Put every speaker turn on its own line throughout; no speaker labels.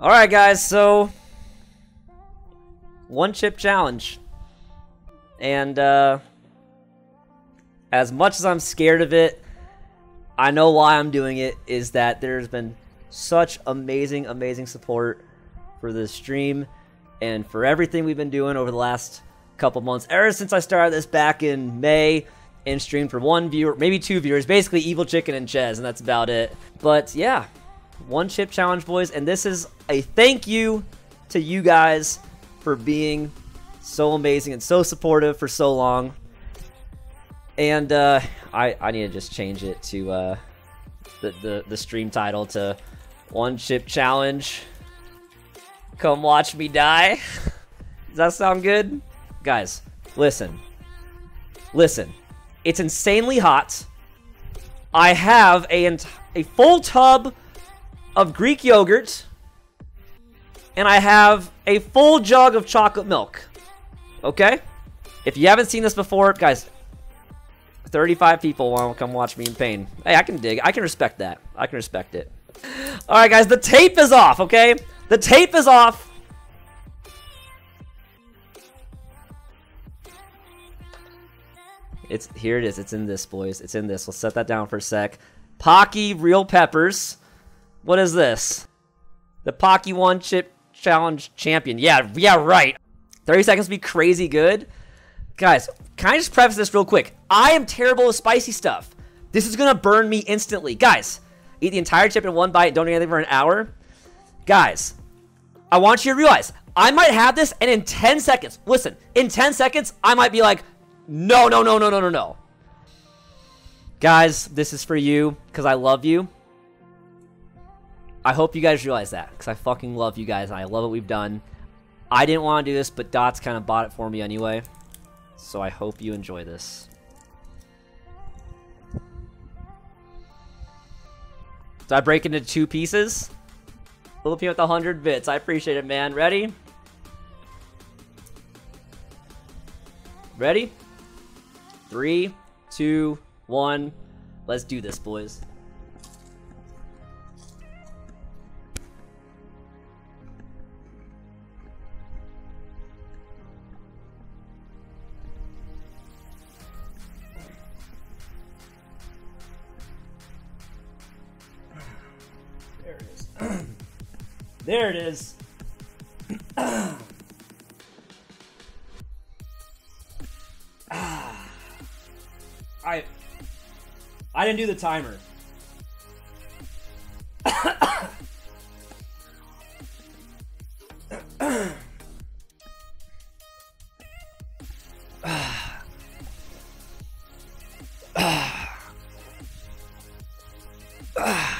Alright, guys, so. One chip challenge. And, uh. As much as I'm scared of it, I know why I'm doing it is that there's been such amazing, amazing support for this stream and for everything we've been doing over the last couple months. Ever since I started this back in May and streamed for one viewer, maybe two viewers, basically Evil Chicken and Ches, and that's about it. But yeah, one chip challenge, boys, and this is a thank you to you guys for being so amazing and so supportive for so long. And uh, I I need to just change it to uh, the, the the stream title to one chip challenge. Come watch me die. Does that sound good? Guys, listen. Listen. It's insanely hot. I have a, a full tub of Greek yogurt. And I have a full jug of chocolate milk. Okay? If you haven't seen this before, guys, 35 people want to come watch me in pain. Hey, I can dig. I can respect that. I can respect it. All right, guys, the tape is off, okay? The tape is off. It's here it is. It's in this, boys. It's in this. Let's set that down for a sec. Paqui real peppers. What is this? The Paqui One Chip Challenge champion. Yeah, yeah, right. 30 seconds be crazy good. Guys, can I just preface this real quick? I am terrible with spicy stuff. This is gonna burn me instantly. Guys, eat the entire chip in one bite, don't eat anything for an hour. Guys, I want you to realize, I might have this and in 10 seconds, listen, in 10 seconds, I might be like, no, no, no, no, no, no, no. Guys, this is for you because I love you. I hope you guys realize that because I fucking love you guys and I love what we've done. I didn't want to do this, but Dots kind of bought it for me anyway. So I hope you enjoy this. So I break into two pieces? Philippine with 100 bits. I appreciate it, man. Ready? Ready? Three, two, one. Let's do this, boys. There it is. I I didn't do the timer. Fuck.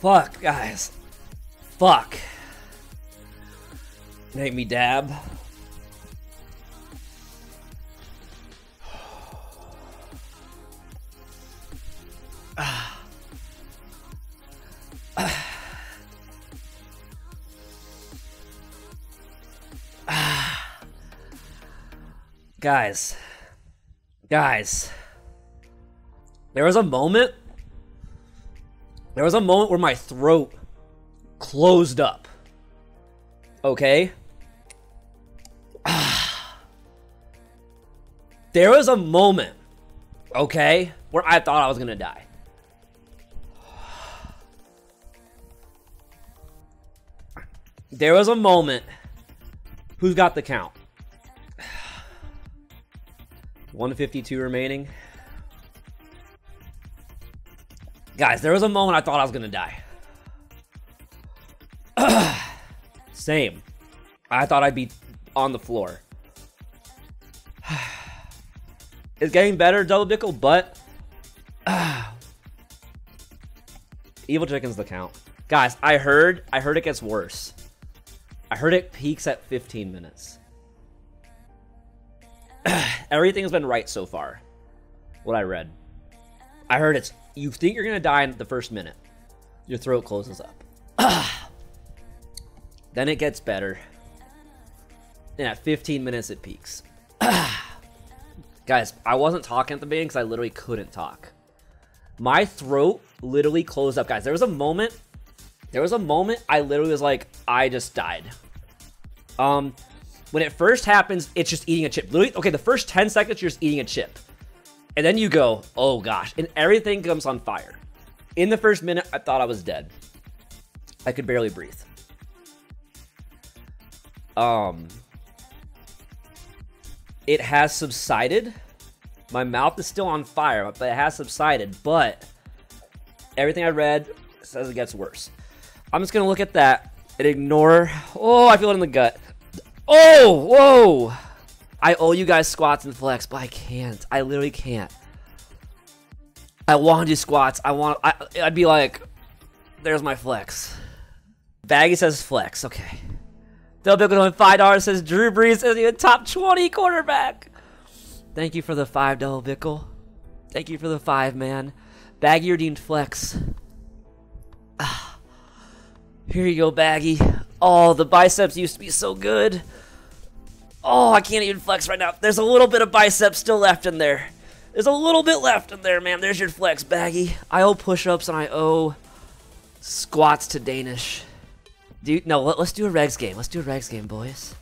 Fuck, guys. Fuck. Make me dab. Guys. Guys. There was a moment. There was a moment where my throat closed up. Okay? There was a moment, okay, where I thought I was gonna die. There was a moment. Who's got the count? 152 remaining. Guys, there was a moment I thought I was gonna die. Same. I thought I'd be on the floor. it's getting better, Double Bickle, but Evil Chicken's the count. Guys, I heard I heard it gets worse. I heard it peaks at 15 minutes. Everything has been right so far. What I read. I heard it's you think you're gonna die in the first minute. Your throat closes up. then it gets better. And at 15 minutes it peaks. Guys, I wasn't talking at the beginning because I literally couldn't talk. My throat literally closed up. Guys, there was a moment. There was a moment I literally was like, I just died. Um, when it first happens, it's just eating a chip. Literally, okay, the first 10 seconds, you're just eating a chip. And then you go, oh gosh, and everything comes on fire. In the first minute, I thought I was dead. I could barely breathe. Um, it has subsided. My mouth is still on fire, but it has subsided. But everything I read says it gets worse. I'm just gonna look at that and ignore. Oh, I feel it in the gut. Oh, whoa! I owe you guys squats and flex, but I can't. I literally can't. I want to do squats. I want. I, I'd be like, there's my flex. Baggy says flex. Okay. Bickle only five dollars says Drew Brees is a top twenty quarterback. Thank you for the five, Del Bickle. Thank you for the five, man. Baggy redeemed flex. Ah. Here you go, Baggy. Oh, the biceps used to be so good. Oh, I can't even flex right now. There's a little bit of bicep still left in there. There's a little bit left in there, man. There's your flex, Baggy. I owe push-ups and I owe squats to Danish. Dude, no, let, us do a regs game. Let's do a regs game, boys.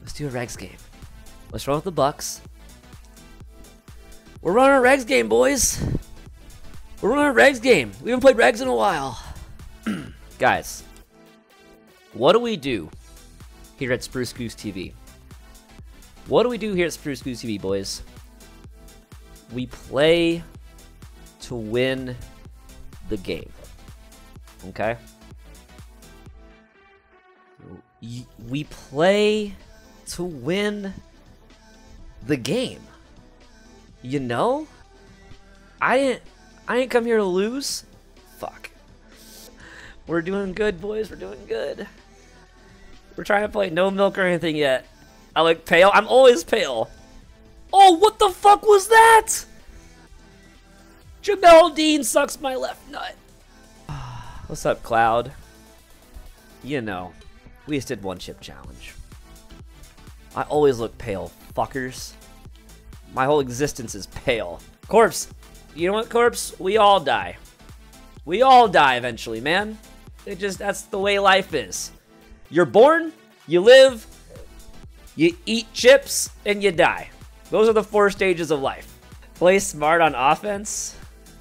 Let's do a regs game. Let's run with the Bucks. We're running a regs game, boys. We're running a regs game. We haven't played regs in a while. Guys, what do we do here at Spruce Goose TV? What do we do here at Spruce Goose TV, boys? We play to win the game. Okay? We play to win the game. You know? I didn't I didn't come here to lose. Fuck. We're doing good, boys. We're doing good. We're trying to play no milk or anything yet. I look pale. I'm always pale. Oh, what the fuck was that? Jamel Dean sucks my left nut. What's up, Cloud? You know, we just did one chip challenge. I always look pale, fuckers. My whole existence is pale. Corpse, you know what, Corpse? We all die. We all die eventually, man. It just, that's the way life is. You're born, you live, you eat chips, and you die. Those are the four stages of life. Play smart on offense?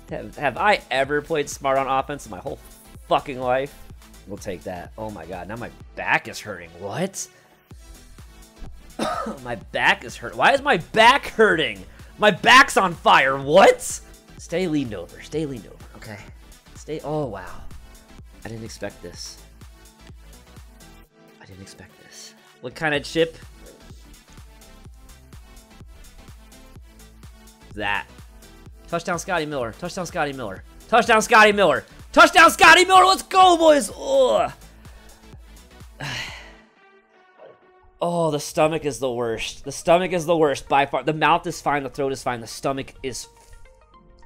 Have, have I ever played smart on offense in my whole fucking life? We'll take that. Oh my god, now my back is hurting. What? my back is hurt. Why is my back hurting? My back's on fire. What? Stay leaned over. Stay leaned over. Okay. Stay. Oh, wow. I didn't expect this. I didn't expect this. What kind of chip that. Touchdown Scotty Miller. Touchdown Scotty Miller. Touchdown Scotty Miller. Touchdown Scotty Miller. Let's go, boys. Ugh. Oh, the stomach is the worst. The stomach is the worst by far. The mouth is fine. The throat is fine. The stomach is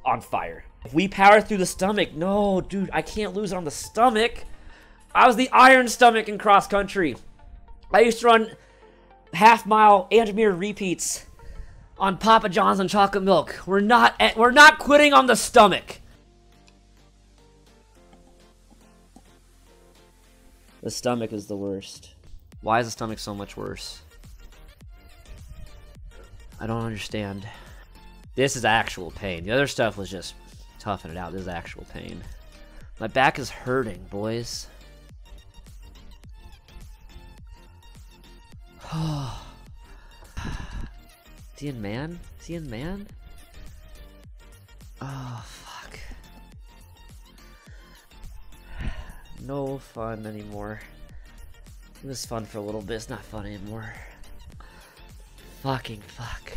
on fire. If we power through the stomach, no, dude, I can't lose on the stomach. I was the iron stomach in cross country. I used to run half mile 800 meter repeats on Papa John's and chocolate milk. We're not eh, we're not quitting on the stomach. The stomach is the worst. Why is the stomach so much worse? I don't understand. This is actual pain. The other stuff was just toughing it out. This is actual pain. My back is hurting, boys. In man? In man? Oh, fuck. No fun anymore. It was fun for a little bit. It's not fun anymore. Fucking fuck.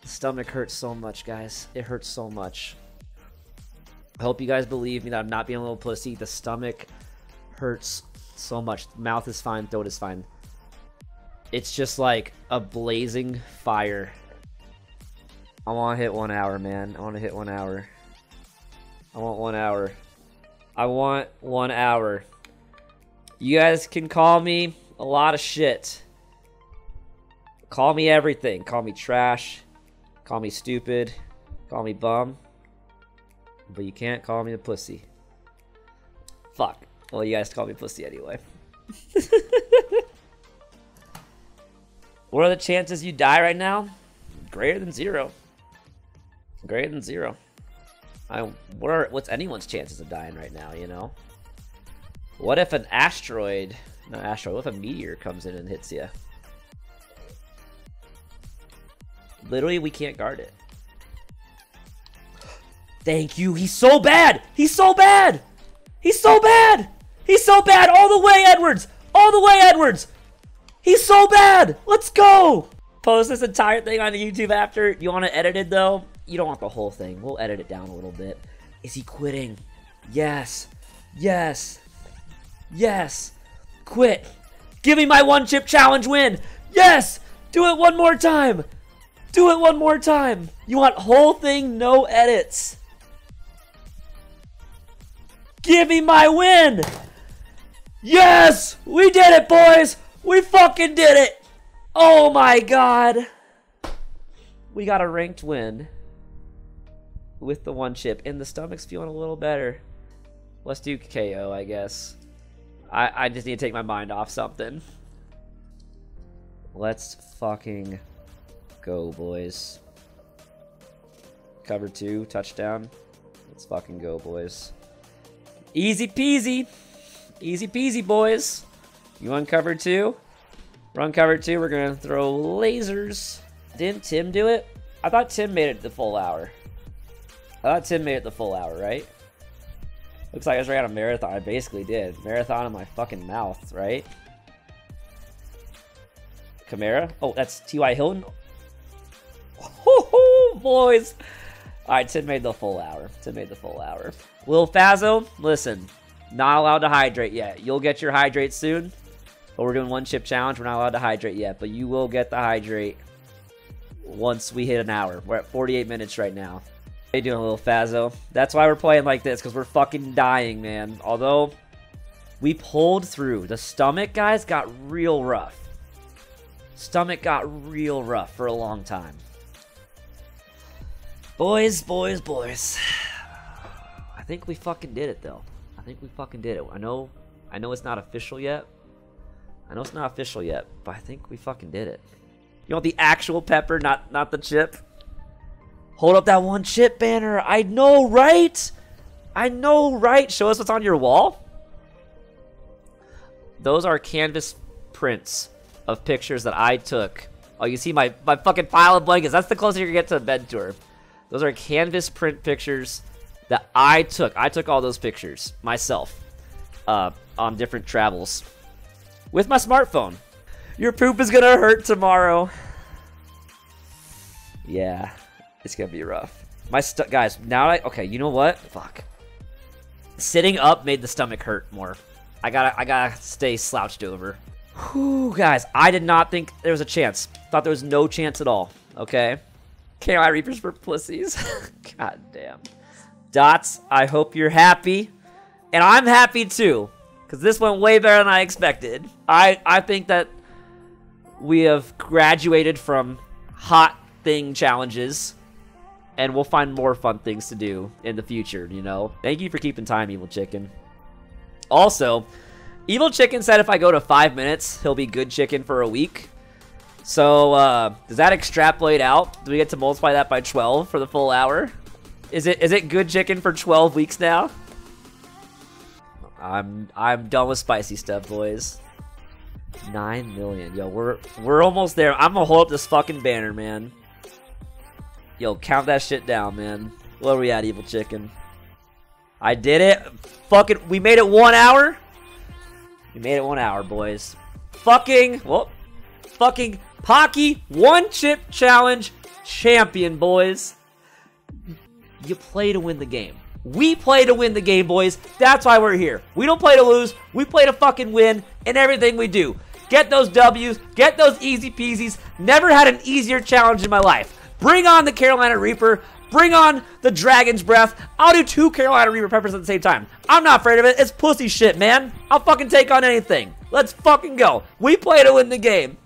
The stomach hurts so much, guys. It hurts so much. I hope you guys believe me that I'm not being a little pussy. The stomach hurts so much. Mouth is fine, throat is fine. It's just like a blazing fire. I want to hit one hour, man. I want to hit one hour. I want one hour. I want one hour. You guys can call me a lot of shit. Call me everything. Call me trash. Call me stupid. Call me bum. But you can't call me a pussy. Fuck. Well, you guys call me pussy anyway. what are the chances you die right now? Greater than zero. Greater than zero. I what are what's anyone's chances of dying right now, you know? What if an asteroid not asteroid, what if a meteor comes in and hits you? Literally we can't guard it. Thank you. He's so bad. He's so bad. He's so bad. He's so bad all the way, Edwards. All the way, Edwards. He's so bad. Let's go. Post this entire thing on YouTube after. You want to edit it, though? You don't want the whole thing. We'll edit it down a little bit. Is he quitting? Yes. Yes. Yes. Quit. Give me my one chip challenge win. Yes. Do it one more time. Do it one more time. You want whole thing, no edits. Give me my win! Yes! We did it, boys! We fucking did it! Oh my god! We got a ranked win. With the one chip. And the stomach's feeling a little better. Let's do KO, I guess. I, I just need to take my mind off something. Let's fucking go, boys. Cover two, touchdown. Let's fucking go, boys. Easy peasy. Easy peasy, boys. You uncovered two? Run cover two. We're going to throw lasers. Didn't Tim do it? I thought Tim made it the full hour. Oh, I thought Tim made it the full hour, right? Looks like I just ran a marathon. I basically did. Marathon in my fucking mouth, right? Kamara? Oh, that's T.Y. Hilton? Oh, boys! Alright, Tim made the full hour. Tim made the full hour. Lil Fazo, listen, not allowed to hydrate yet. You'll get your hydrate soon. But we're doing one chip challenge. We're not allowed to hydrate yet, but you will get the hydrate once we hit an hour. We're at 48 minutes right now. You doing, Lil Fazo? That's why we're playing like this, because we're fucking dying, man. Although, we pulled through. The stomach, guys, got real rough. Stomach got real rough for a long time. Boys, boys, boys I think we fucking did it though. I think we fucking did it. I know I know it's not official yet. I know it's not official yet, but I think we fucking did it. You want the actual pepper, not not the chip? Hold up that one chip banner. I know, right? I know, right? Show us what's on your wall. Those are canvas prints of pictures that I took. Oh, you see my, my fucking pile of blankets. That's the closest you can get to a bed tour. Those are canvas print pictures that I took. I took all those pictures myself uh, on different travels with my smartphone. Your poop is gonna hurt tomorrow. Yeah, it's gonna be rough. My guys, now I okay. You know what? Fuck. Sitting up made the stomach hurt more. I gotta, I gotta stay slouched over. Whew, guys, I did not think there was a chance. Thought there was no chance at all. Okay. KI Reapers for pussies. God damn. Dots, I hope you're happy. And I'm happy too. Because this went way better than I expected. I, I think that we have graduated from hot thing challenges. And we'll find more fun things to do in the future, you know? Thank you for keeping time, Evil Chicken. Also, Evil Chicken said if I go to five minutes, he'll be good chicken for a week. So, uh, does that extrapolate out? Do we get to multiply that by 12 for the full hour? Is it is it good chicken for 12 weeks now? I'm I'm done with spicy stuff, boys. Nine million, yo, we're we're almost there. I'm gonna hold up this fucking banner, man. Yo, count that shit down, man. Where we at, evil chicken? I did it. Fucking, we made it one hour. We made it one hour, boys. Fucking, well, fucking Paqui one chip challenge champion, boys. You play to win the game. We play to win the game, boys. That's why we're here. We don't play to lose. We play to fucking win in everything we do. Get those W's. Get those easy peasies. Never had an easier challenge in my life. Bring on the Carolina Reaper. Bring on the Dragon's Breath. I'll do two Carolina Reaper Peppers at the same time. I'm not afraid of it. It's pussy shit, man. I'll fucking take on anything. Let's fucking go. We play to win the game.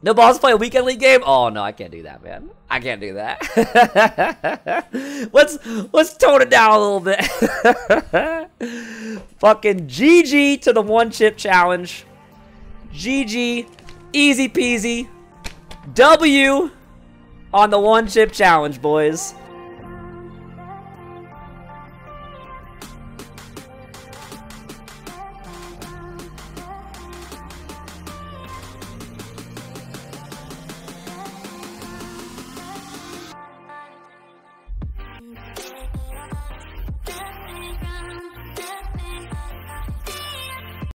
No balls play a weekend league game? Oh no, I can't do that, man. I can't do that. let's let's tone it down a little bit. Fucking GG to the one chip challenge. GG, easy peasy. W on the one chip challenge, boys.